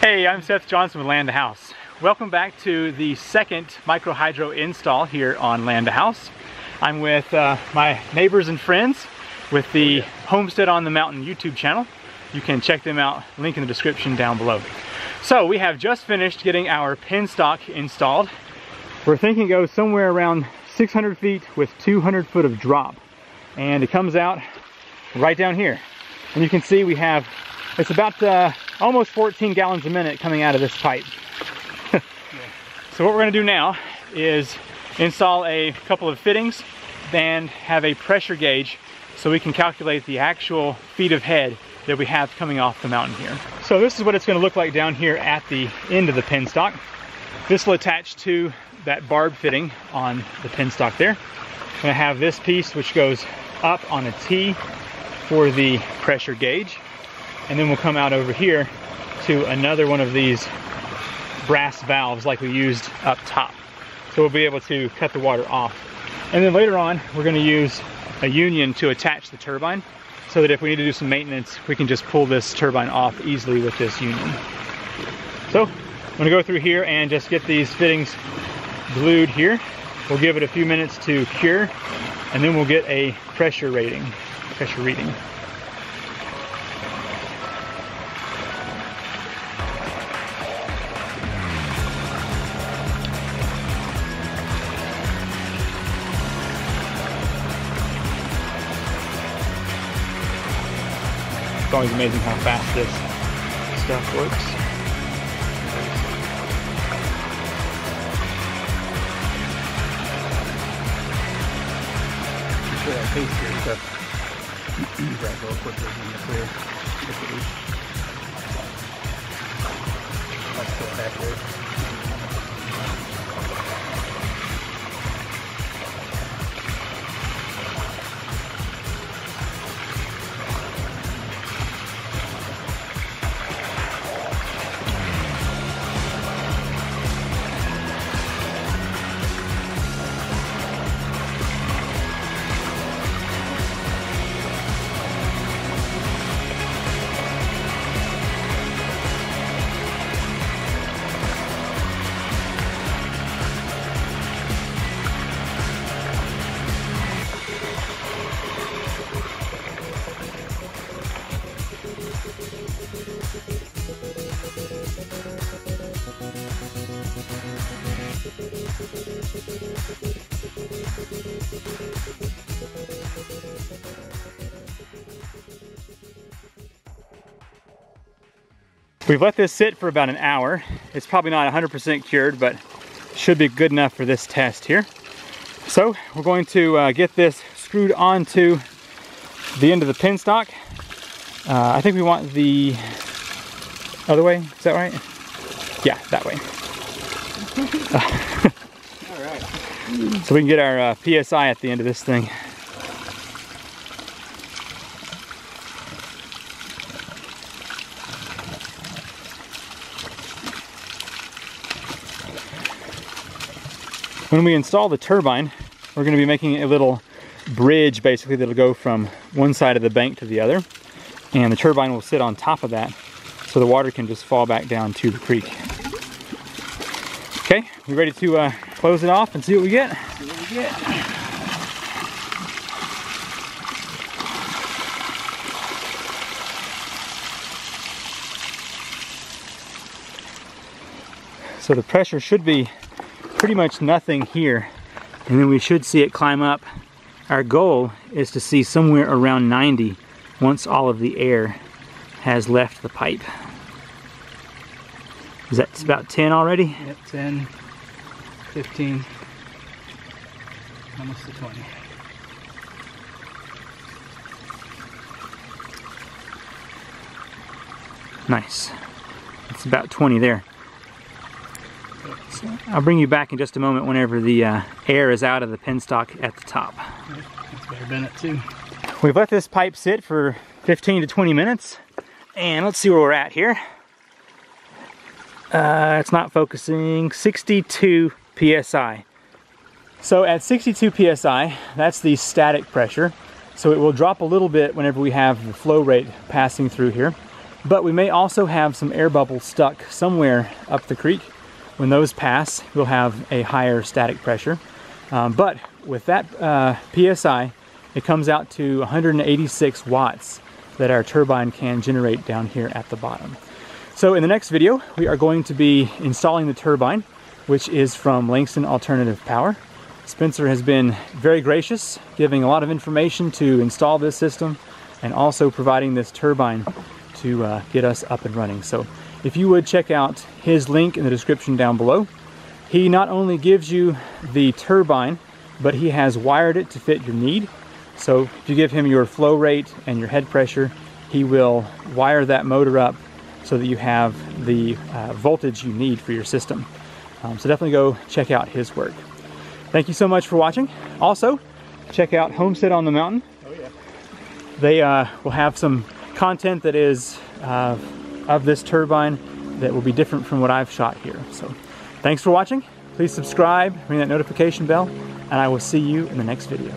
Hey, I'm Seth Johnson with Land to House. Welcome back to the second micro hydro install here on Land to House. I'm with uh, my neighbors and friends with the Homestead on the Mountain YouTube channel. You can check them out, link in the description down below. So we have just finished getting our penstock installed. We're thinking goes somewhere around 600 feet with 200 foot of drop. And it comes out right down here. And you can see we have, it's about uh, almost 14 gallons a minute coming out of this pipe. So what we're gonna do now is install a couple of fittings and have a pressure gauge so we can calculate the actual feet of head that we have coming off the mountain here. So this is what it's gonna look like down here at the end of the penstock. This will attach to that barb fitting on the penstock there. I'm gonna have this piece which goes up on a T for the pressure gauge. And then we'll come out over here to another one of these brass valves like we used up top. So we'll be able to cut the water off. And then later on, we're gonna use a union to attach the turbine so that if we need to do some maintenance, we can just pull this turbine off easily with this union. So I'm gonna go through here and just get these fittings glued here. We'll give it a few minutes to cure and then we'll get a pressure rating, pressure reading. It's always amazing how fast this stuff works. that paste stuff dries a little quicker than the clear liquid. That's still accurate. We've let this sit for about an hour. It's probably not 100% cured, but should be good enough for this test here. So we're going to uh, get this screwed onto the end of the penstock. Uh, I think we want the other way, is that right? Yeah, that way. All right. So we can get our uh, PSI at the end of this thing. When we install the turbine, we're going to be making a little bridge basically that'll go from one side of the bank to the other. And the turbine will sit on top of that so the water can just fall back down to the creek. Okay, we ready to uh, close it off and see what we get? See what we get. So the pressure should be pretty much nothing here. And then we should see it climb up. Our goal is to see somewhere around 90 once all of the air has left the pipe. Is that about 10 already? Yep, 10, 15, almost to 20. Nice. It's about 20 there. So I'll bring you back in just a moment whenever the uh, air is out of the penstock at the top. That's better than it too. We've let this pipe sit for 15 to 20 minutes and let's see where we're at here. Uh, it's not focusing, 62 PSI. So at 62 PSI, that's the static pressure. So it will drop a little bit whenever we have the flow rate passing through here. But we may also have some air bubbles stuck somewhere up the creek. When those pass, we'll have a higher static pressure. Um, but with that uh, PSI, it comes out to 186 watts that our turbine can generate down here at the bottom. So in the next video, we are going to be installing the turbine, which is from Langston Alternative Power. Spencer has been very gracious, giving a lot of information to install this system and also providing this turbine to uh, get us up and running. So if you would check out his link in the description down below, he not only gives you the turbine, but he has wired it to fit your need. So if you give him your flow rate and your head pressure, he will wire that motor up so that you have the uh, voltage you need for your system. Um, so definitely go check out his work. Thank you so much for watching. Also, check out Homestead on the Mountain. Oh yeah. They uh, will have some content that is uh, of this turbine that will be different from what I've shot here. So thanks for watching. Please subscribe, ring that notification bell, and I will see you in the next video.